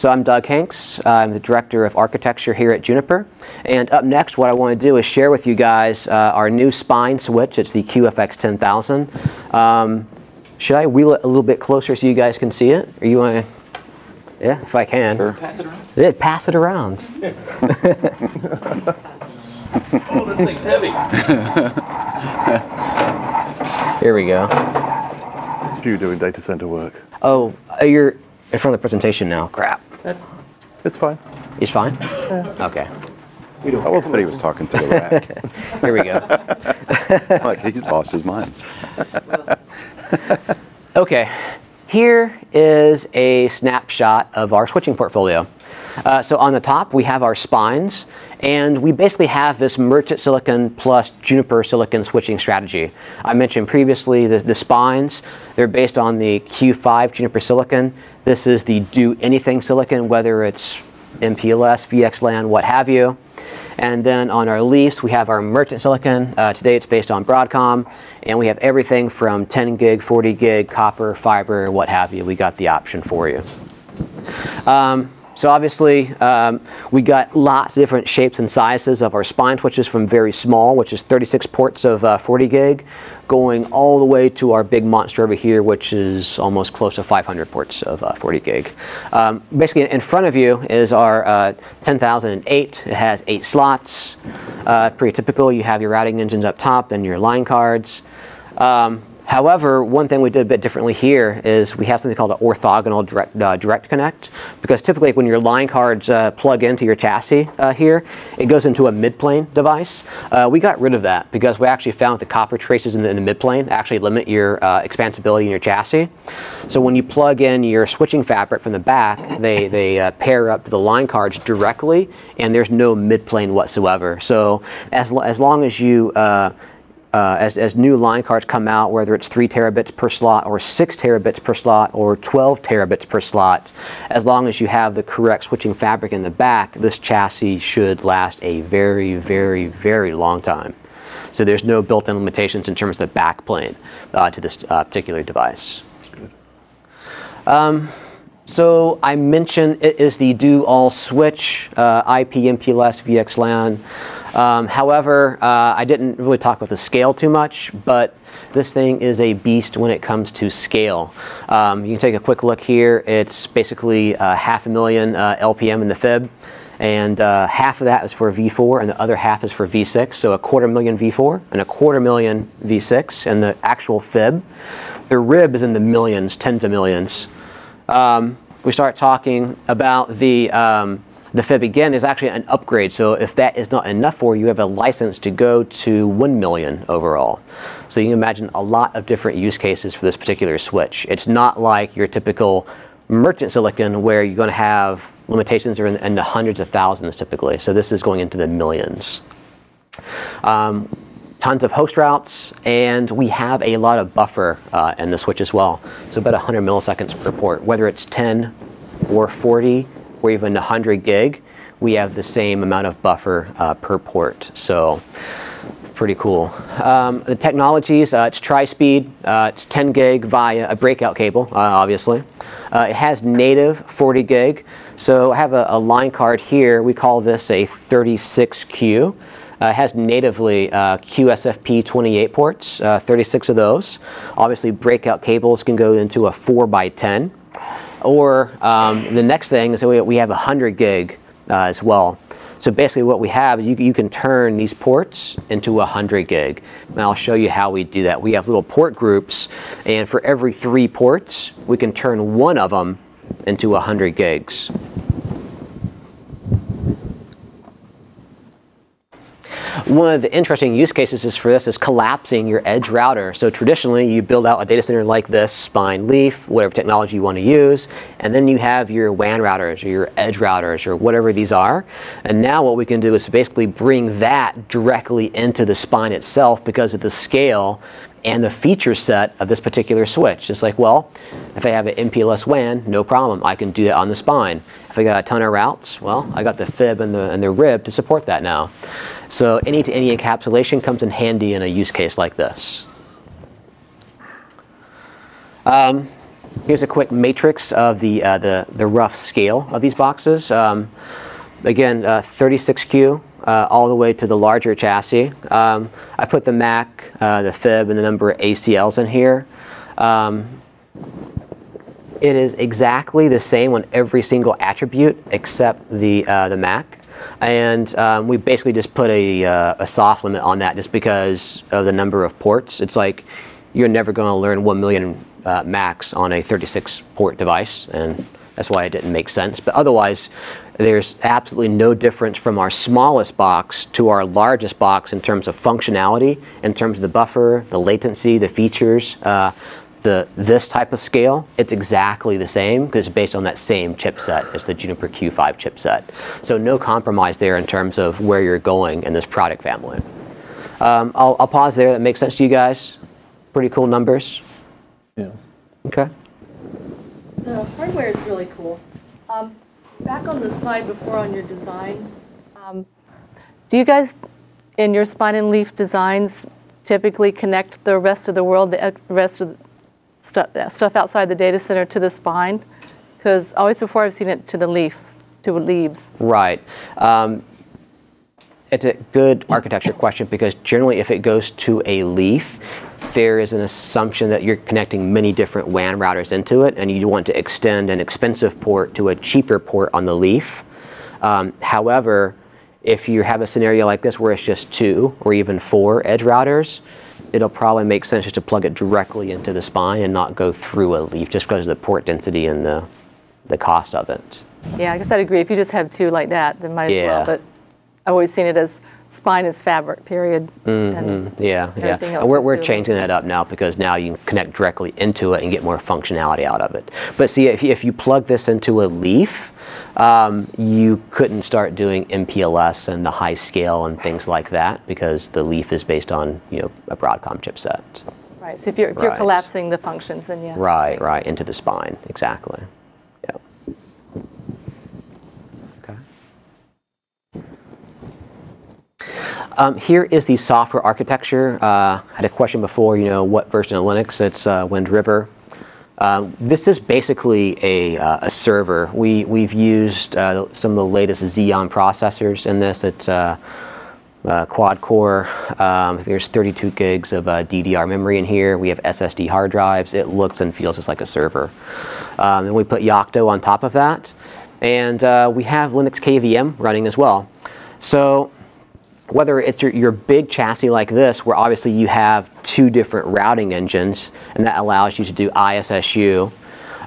So I'm Doug Hanks. I'm the Director of Architecture here at Juniper. And up next, what I want to do is share with you guys uh, our new spine switch. It's the QFX 10000. Um, should I wheel it a little bit closer so you guys can see it? Or you want to? Yeah, if I can. Sure. Pass it around. Yeah, pass it around. Oh, this thing's heavy. Here we go. You doing data center work? Oh, uh, you're in front of the presentation now. Crap. That's It's fine. He's fine? Okay. We do. I wasn't But he was talking to the rack. Here we go. like he's lost his mind. Okay, here is a snapshot of our switching portfolio. Uh, so on the top, we have our spines, and we basically have this merchant silicon plus Juniper silicon switching strategy. I mentioned previously the, the spines, they're based on the Q5 Juniper silicon. This is the do anything silicon, whether it's MPLS, VXLAN, what have you. And then on our lease, we have our merchant silicon. Uh, today it's based on Broadcom, and we have everything from 10 gig, 40 gig, copper, fiber, what have you. We got the option for you. Um, so obviously, um, we got lots of different shapes and sizes of our spine switches from very small, which is 36 ports of uh, 40 gig, going all the way to our big monster over here, which is almost close to 500 ports of uh, 40 gig. Um, basically, in front of you is our uh, 10008. It has eight slots. Uh, pretty typical. You have your routing engines up top and your line cards. Um, However, one thing we did a bit differently here is we have something called an orthogonal direct, uh, direct connect. Because typically when your line cards uh, plug into your chassis uh, here, it goes into a midplane device. Uh, we got rid of that because we actually found the copper traces in the, in the midplane actually limit your uh, expansibility in your chassis. So when you plug in your switching fabric from the back, they, they uh, pair up to the line cards directly and there's no midplane whatsoever. So as, as long as you uh, as, as new line cards come out, whether it's 3 terabits per slot or 6 terabits per slot or 12 terabits per slot, as long as you have the correct switching fabric in the back, this chassis should last a very, very, very long time. So there's no built-in limitations in terms of the back plane uh, to this uh, particular device. Um, so I mentioned it is the do all switch, uh, IP, MPLS, VXLAN. Um, however, uh, I didn't really talk about the scale too much, but this thing is a beast when it comes to scale. Um, you can take a quick look here. It's basically uh, half a million uh, LPM in the fib and uh, half of that is for V4 and the other half is for V6. So a quarter million V4 and a quarter million V6 and the actual fib. The rib is in the millions, tens of millions. Um, we start talking about the um, the fib again is actually an upgrade. So if that is not enough for you, you have a license to go to 1 million overall. So you can imagine a lot of different use cases for this particular switch. It's not like your typical merchant silicon where you're going to have limitations are in, in the hundreds of thousands typically. So this is going into the millions. Um, tons of host routes, and we have a lot of buffer uh, in the switch as well. So about 100 milliseconds per port, whether it's 10 or 40 or even 100 gig, we have the same amount of buffer uh, per port. So pretty cool. Um, the technologies, uh, it's tri-speed, uh, it's 10 gig via a breakout cable, uh, obviously. Uh, it has native 40 gig. So I have a, a line card here. We call this a 36Q. Uh, it has natively uh, QSFP 28 ports, uh, 36 of those. Obviously, breakout cables can go into a 4 by 10 Or um, the next thing is that we, we have 100 gig uh, as well. So basically what we have, you, you can turn these ports into 100 gig. And I'll show you how we do that. We have little port groups, and for every three ports, we can turn one of them into 100 gigs. One of the interesting use cases is for this is collapsing your edge router. So traditionally, you build out a data center like this, spine leaf, whatever technology you want to use, and then you have your WAN routers or your edge routers or whatever these are. And now what we can do is basically bring that directly into the spine itself because of the scale and the feature set of this particular switch. It's like, well, if I have an MPLS WAN, no problem. I can do that on the spine. If I got a ton of routes, well, I got the fib and the, and the rib to support that now. So any-to-any -any encapsulation comes in handy in a use case like this. Um, here's a quick matrix of the, uh, the, the rough scale of these boxes. Um, again, uh, 36Q uh, all the way to the larger chassis. Um, I put the MAC, uh, the fib, and the number of ACLs in here. Um, it is exactly the same on every single attribute except the, uh, the MAC. And um, we basically just put a, uh, a soft limit on that just because of the number of ports. It's like you're never going to learn 1 million uh, on a 36 port device, and that's why it didn't make sense. But otherwise, there's absolutely no difference from our smallest box to our largest box in terms of functionality, in terms of the buffer, the latency, the features. Uh, the this type of scale, it's exactly the same because it's based on that same chipset as the Juniper Q5 chipset. So no compromise there in terms of where you're going in this product family. Um, I'll, I'll pause there. That makes sense to you guys? Pretty cool numbers. Yeah. Okay. The hardware is really cool. Um, Back on the slide before on your design, um, do you guys, in your spine and leaf designs, typically connect the rest of the world, the rest of the stu- uh, stuff outside the data center to the spine? Because always before I've seen it to the leaves, to leaves. Right. Um, it's a good architecture question because generally, if it goes to a leaf, there is an assumption that you're connecting many different WAN routers into it, and you want to extend an expensive port to a cheaper port on the leaf. Um, however, if you have a scenario like this where it's just two or even four edge routers, it'll probably make sense just to plug it directly into the spine and not go through a leaf just because of the port density and the, the cost of it. Yeah, I guess I'd agree. If you just have two like that, then might as Yeah. well. But I've always seen it as spine is fabric, period. And Yeah, yeah. Else And we're, we're changing that up now because now you can connect directly into it and get more functionality out of it. But see, if you, if you plug this into a leaf, um, you couldn't start doing MPLS and the high scale and things like that because the leaf is based on you know a Broadcom chipset. Right, so if you're, if you're Right. collapsing the functions, then yeah. Right, right, into the spine, exactly. Yep. Okay. Um, here is the software architecture. Uh, I had a question before, you know, what version of Linux? It's uh, Wind River. Um, this is basically a, uh, a server. We, we've used uh, some of the latest Xeon processors in this. It's uh, uh, quad core. Um, there's 32 gigs of uh, DDR memory in here. We have SSD hard drives. It looks and feels just like a server. Um, and we put Yocto on top of that. And uh, we have Linux KVM running as well. So whether it's your, your big chassis like this, where obviously you have two different routing engines, and that allows you to do ISSU.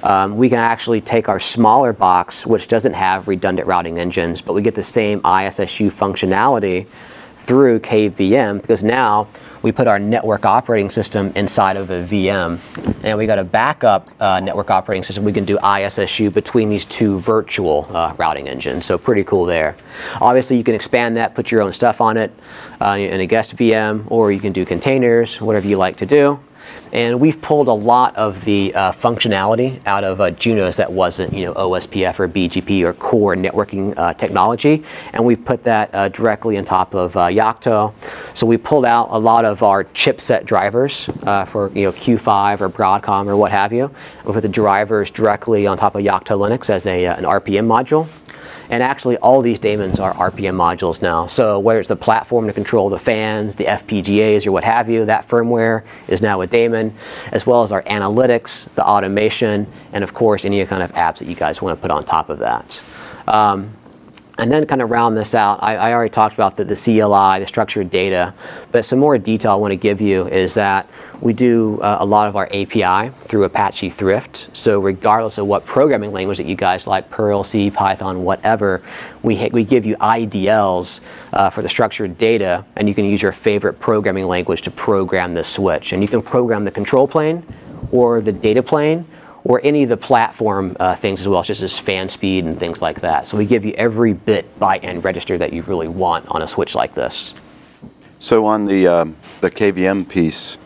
Um, we can actually take our smaller box, which doesn't have redundant routing engines, but we get the same ISSU functionality through KVM because now we put our network operating system inside of a VM, and we got a backup uh, network operating system. We can do ISSU between these two virtual uh, routing engines, so pretty cool there. Obviously, you can expand that, put your own stuff on it uh, in a guest VM, or you can do containers, whatever you like to do. And we've pulled a lot of the uh, functionality out of uh, Junos that wasn't, you know, OSPF or BGP or core networking uh, technology, and we put that uh, directly on top of uh, Yocto. So we pulled out a lot of our chipset drivers uh, for, you know, Q5 or Broadcom or what have you. We put the drivers directly on top of Yocto Linux as a, an RPM module. And actually, all these daemons are RPM modules now. So whether it's the platform to control the fans, the FPGAs, or what have you, that firmware is now a daemon, as well as our analytics, the automation, and of course, any kind of apps that you guys want to put on top of that. Um, and then kind of round this out, I, I already talked about the, the CLI, the structured data, but some more detail I want to give you is that we do uh, a lot of our API through Apache Thrift. So regardless of what programming language that you guys like, Perl, C, Python, whatever, we, we give you IDLs uh, for the structured data, and you can use your favorite programming language to program the switch. And you can program the control plane or the data plane or any of the platform uh, things as well, such as fan speed and things like that. So we give you every bit, byte, and register that you really want on a switch like this. So on the um, the KVM piece,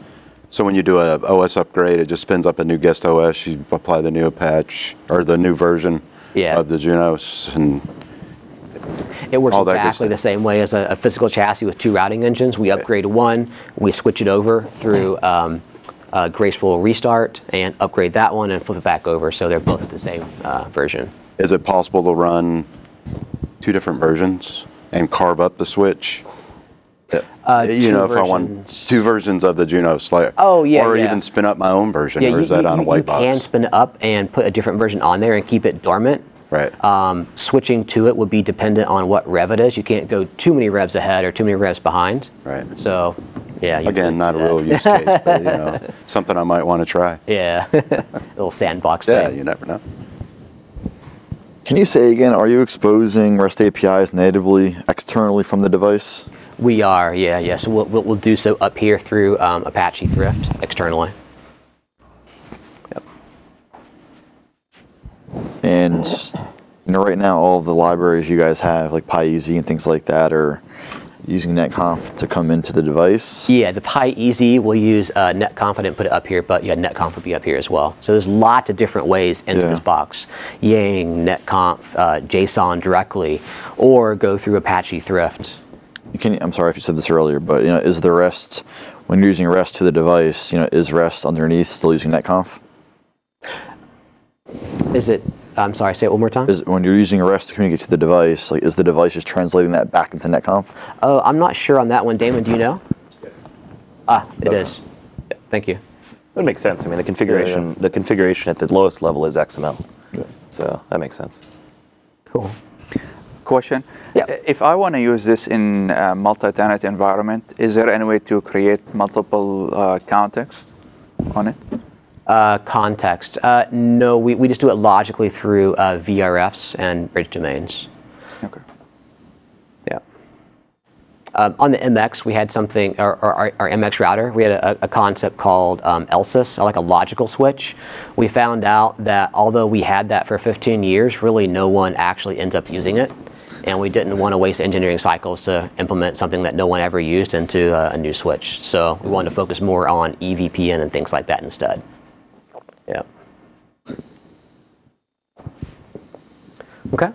so when you do a OS upgrade, it just spins up a new guest OS. You apply the new patch or the new version Yeah. of the Junos, and It works All exactly the same way as a, a physical chassis with two routing engines. We upgrade one, we switch it over through um, uh, graceful restart and upgrade that one and flip it back over. So they're both the same uh, version. Is it possible to run two different versions and carve up the switch? Uh, you two know, if I want two versions of the Junos layer. Oh, yeah, Or yeah. even spin up my own version, Yeah, or you, is that you- on a you- white you box? can spin it up and put a different version on there and keep it dormant. Right. Um, switching to it would be dependent on what rev it is. You can't go too many revs ahead or too many revs behind. Right. So, yeah. you Again, not a real use case, but you know, something I might want to try. Yeah. Little sandbox thing. Yeah, thing. you never know. Can you say again, are you exposing REST APIs natively externally from the device? We are, yeah, yeah. So we'll, we'll, we'll do so up here through um, Apache Thrift externally. Yep. And you know, right now, all of the libraries you guys have, like PyEZ and things like that, are using netconf to come into the device. Yeah, the PyEZ will use uh, netconf. I didn't put it up here, but yeah, netconf will be up here as well. So there's lots of different ways into Yeah. this box. Yang, netconf, uh, JSON directly, or go through Apache Thrift. Can I'm sorry if you said this earlier, but you know, is the REST when you're using REST to the device, you know, is REST underneath still using netconf? Is it? I'm sorry. Say it one more time. Is when you're using REST to communicate to the device, like is the device just translating that back into netconf? Oh, I'm not sure on that one. Damon, do you know? Yes. Ah, it is. Yeah, thank you. That makes sense. I mean, the configuration, the configuration at the lowest level is XML. So that makes sense. Cool. Question. Yeah. If I want to use this in a multi-tenant environment, is there any way to create multiple uh, contexts on it? Uh, context. Uh, no, we, we just do it logically through uh, VRFs and bridge domains. Okay. Yeah. Um, on the MX, we had something, or, or our, our MX router, we had a, a concept called um, LSYS, like a logical switch. We found out that although we had that for 15 years, really no one actually ends up using it. And we didn't want to waste engineering cycles to implement something that no one ever used into uh, a new switch. So we wanted to focus more on E EVPN and things like that instead. Yeah. Okay.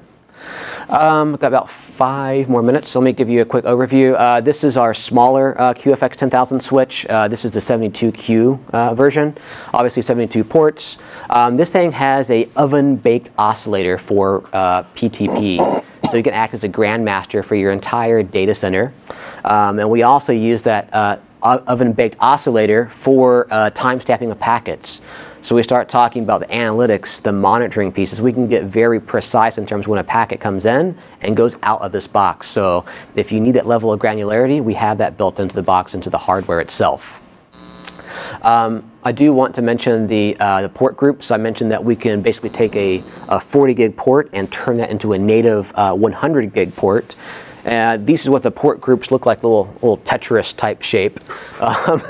Um, got about five more minutes, so let me give you a quick overview. Uh, this is our smaller uh, QFX 10000 switch. Uh, this is the 72Q uh, version, obviously 72 ports. Um, this thing has a oven-baked oscillator for uh, PTP, so you can act as a grandmaster for your entire data center. Um, and we also use that uh, oven-baked oscillator for uh, time stamping of packets. So we start talking about the analytics, the monitoring pieces. We can get very precise in terms of when a packet comes in and goes out of this box. So if you need that level of granularity, we have that built into the box, into the hardware itself. Um, I do want to mention the, uh, the port groups. I mentioned that we can basically take a, a 40 gig port and turn that into a native uh, 100 gig port. Uh, these is what the port groups look like, little, little Tetris type shape. Um,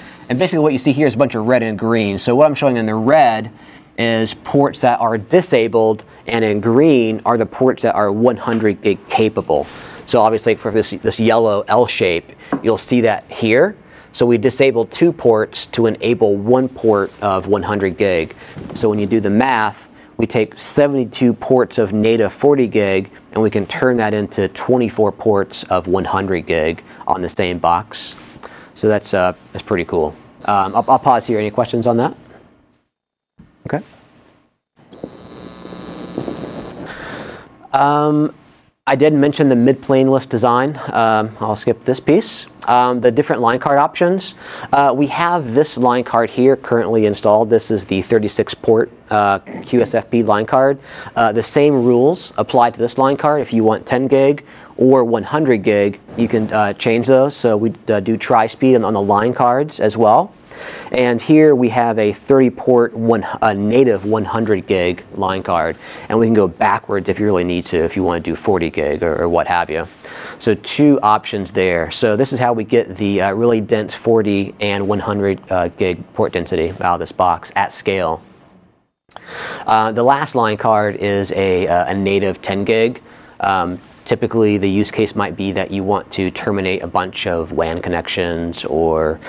and basically what you see here is a bunch of red and green. So what I'm showing in the red is ports that are disabled, and in green are the ports that are 100 gig capable. So obviously for this, this yellow L shape, you'll see that here. So we disabled two ports to enable one port of 100 gig. So when you do the math, we take 72 ports of native 40 gig and we can turn that into 24 ports of 100 gig on the same box. So that's, uh, that's pretty cool. Um, I'll, I'll pause here. Any questions on that? Okay. Um, I did mention the mid-plane list design. Um, I'll skip this piece. Um, the different line card options. Uh, we have this line card here currently installed. This is the 36-port uh, QSFP line card. Uh, the same rules apply to this line card. If you want 10 gig or 100 gig, you can uh, change those. So we uh, do tri-speed on, on the line cards as well. And here we have a 30 port one, a native 100 gig line card. And we can go backwards if you really need to, if you want to do 40 gig or, or what have you. So two options there. So this is how we get the uh, really dense 40 and 100 uh, gig port density out of this box at scale. Uh, the last line card is a, uh, a native 10 gig. Um, typically, the use case might be that you want to terminate a bunch of WAN connections or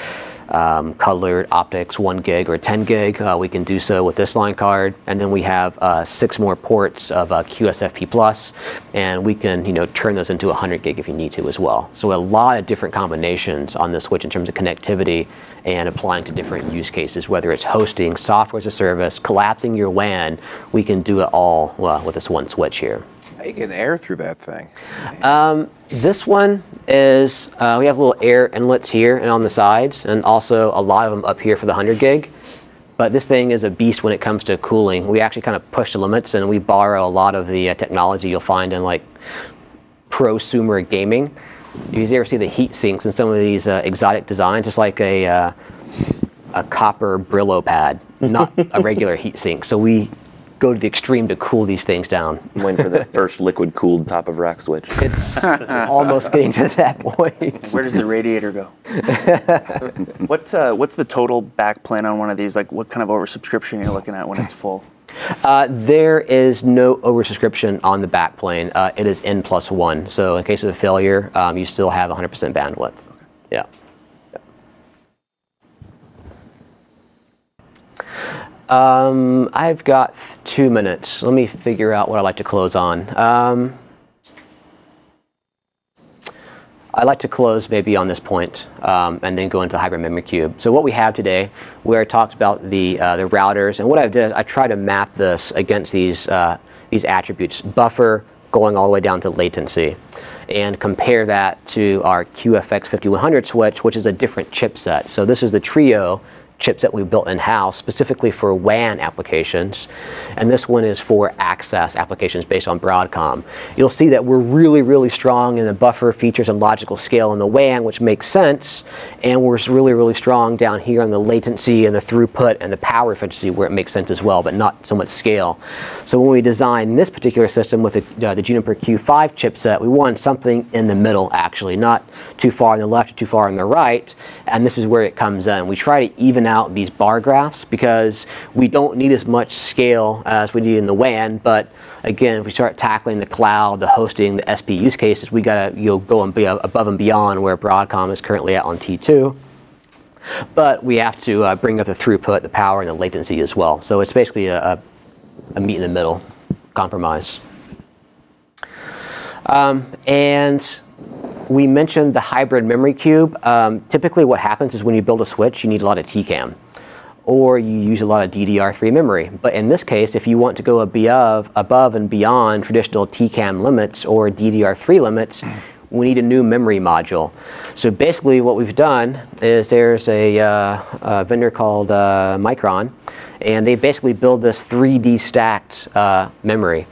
um, colored optics, 1 gig or 10 gig. Uh, we can do so with this line card. And then we have uh, six more ports of uh, QSFP Plus, and we can you know, turn those into 100 gig if you need to as well. So a lot of different combinations on the switch in terms of connectivity and applying to different use cases, whether it's hosting, software as a service, collapsing your WAN, we can do it all uh, with this one switch here. How you getting air through that thing? This one is, uh, we have little air inlets here and on the sides, and also a lot of them up here for the 100 gig. But this thing is a beast when it comes to cooling. We actually kind of push the limits, and we borrow a lot of the uh, technology you'll find in like prosumer gaming. You ever see the heat sinks in some of these uh, exotic designs? It's like a, uh, a copper Brillo pad, not a regular heat sink. So we go to the extreme to cool these things down. I'm waiting for the first liquid cooled top of rack switch. It's almost getting to that point. Where does the radiator go? what's uh, what's the total back plan on one of these? Like, what kind of oversubscription are you're looking at when it's full? Uh, there is no oversubscription on the backplane. Uh, it is N plus one. So in case of a failure, um, you still have 100% bandwidth. Yeah. Um, I've got two minutes. Let me figure out what I'd like to close on. Um, I like to close maybe on this point, um, and then go into the hybrid memory cube. So what we have today, where I talked about the uh, the routers, and what I've done is I try to map this against these uh, these attributes: buffer going all the way down to latency, and compare that to our QFX 5100 switch, which is a different chipset. So this is the Trio chipset we built in-house specifically for WAN applications, and this one is for access applications based on Broadcom. You'll see that we're really, really strong in the buffer features and logical scale in the WAN, which makes sense, and we're really, really strong down here on the latency and the throughput and the power efficiency where it makes sense as well, but not so much scale. So when we designed this particular system with the, uh, the Juniper Q5 chipset, we wanted something in the middle actually, not too far on the left or too far on the right, and this is where it comes in. We try to even these bar graphs because we don't need as much scale as we need in the WAN. But again, if we start tackling the cloud, the hosting, the SP use cases, we got to you know, go and be above and beyond where Broadcom is currently at on T2. But we have to uh, bring up the throughput, the power, and the latency as well. So it's basically a, a, a meet in the middle compromise. Um, and we mentioned the hybrid memory cube. Um, typically what happens is when you build a switch, you need a lot of TCAM or you use a lot of DDR3 memory. But in this case, if you want to go above, above and beyond traditional TCAM limits or DDR3 limits, we need a new memory module. So basically what we've done is there's a, uh, a vendor called uh, Micron, and they basically build this 3D stacked uh, memory.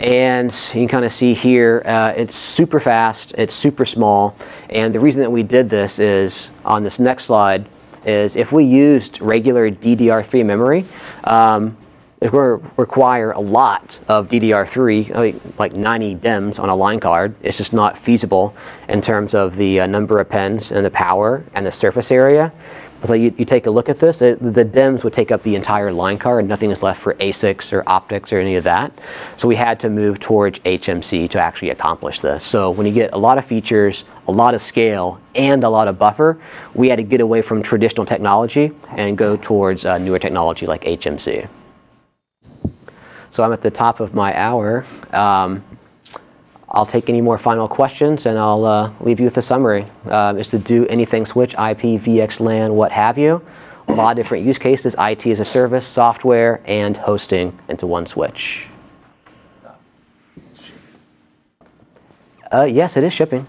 And you can kind of see here, uh, it's super fast, it's super small, and the reason that we did this is, on this next slide, is if we used regular DDR3 memory, um, it's require a lot of DDR3, like, like 90 DIMMs on a line card. It's just not feasible in terms of the uh, number of pins and the power and the surface area. So you, you take a look at this, it, the DIMMs would take up the entire line card, and nothing is left for ASICs or optics or any of that. So we had to move towards HMC to actually accomplish this. So when you get a lot of features, a lot of scale, and a lot of buffer, we had to get away from traditional technology and go towards uh, newer technology like HMC. So I'm at the top of my hour. Um, I'll take any more final questions and I'll uh, leave you with a summary. Um, it's to do anything switch, IP, VXLAN, what have you. A lot of different use cases, IT as a service, software, and hosting into one switch. Uh, yes, it is shipping.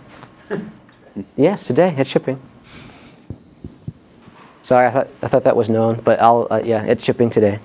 yes, today it's shipping. Sorry, I thought, I thought that was known, but I'll, uh, yeah, it's shipping today.